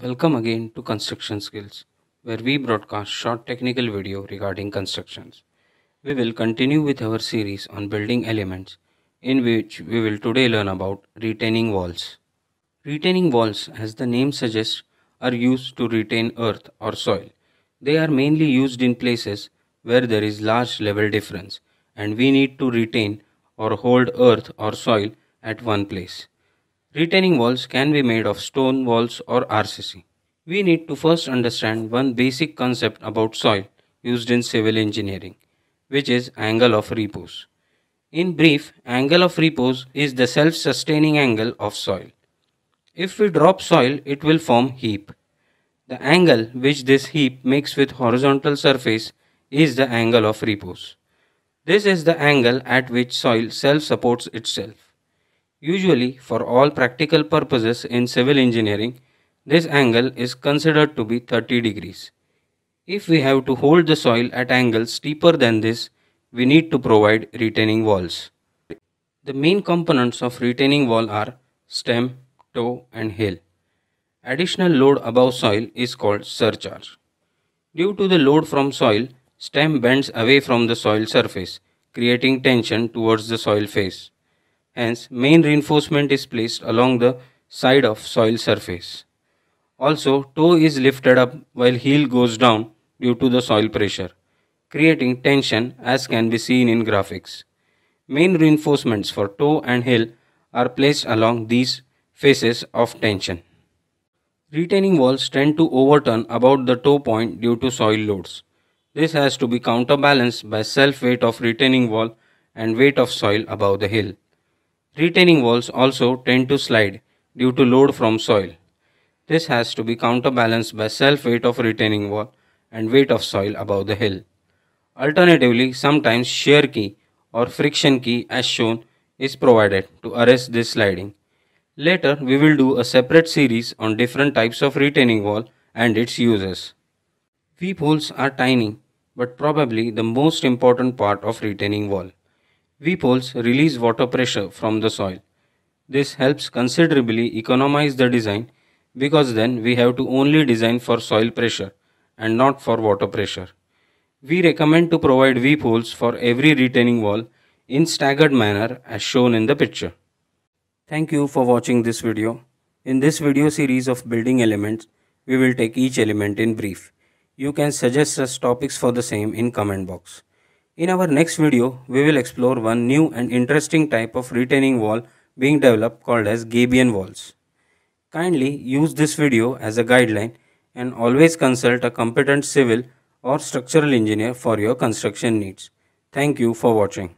Welcome again to Construction Skills, where we broadcast short technical video regarding constructions. We will continue with our series on building elements, in which we will today learn about retaining walls. Retaining walls, as the name suggests, are used to retain earth or soil. They are mainly used in places where there is large level difference and we need to retain or hold earth or soil at one place. Retaining walls can be made of stone walls or RCC. We need to first understand one basic concept about soil used in civil engineering, which is angle of repose. In brief, angle of repose is the self-sustaining angle of soil. If we drop soil, it will form heap. The angle which this heap makes with horizontal surface is the angle of repose. This is the angle at which soil self-supports itself. Usually, for all practical purposes in civil engineering, this angle is considered to be 30 degrees. If we have to hold the soil at angles steeper than this, we need to provide retaining walls. The main components of retaining wall are stem, toe and heel. Additional load above soil is called surcharge. Due to the load from soil, stem bends away from the soil surface, creating tension towards the soil face. Hence, main reinforcement is placed along the side of soil surface. Also, toe is lifted up while heel goes down due to the soil pressure, creating tension as can be seen in graphics. Main reinforcements for toe and heel are placed along these faces of tension. Retaining walls tend to overturn about the toe point due to soil loads. This has to be counterbalanced by self weight of retaining wall and weight of soil above the heel. Retaining walls also tend to slide due to load from soil. This has to be counterbalanced by self-weight of retaining wall and weight of soil above the heel. Alternatively, sometimes shear key or friction key as shown is provided to arrest this sliding. Later, we will do a separate series on different types of retaining wall and its uses. Weep holes are tiny but probably the most important part of retaining wall. Weep holes release water pressure from the soil. This helps considerably economize the design because then we have to only design for soil pressure and not for water pressure. We recommend to provide weep holes for every retaining wall in staggered manner as shown in the picture. Thank you for watching this video. In this video series of building elements, we will take each element in brief. You can suggest us topics for the same in comment box. In our next video, we will explore one new and interesting type of retaining wall being developed called as gabion walls. Kindly use this video as a guideline and always consult a competent civil or structural engineer for your construction needs. Thank you for watching.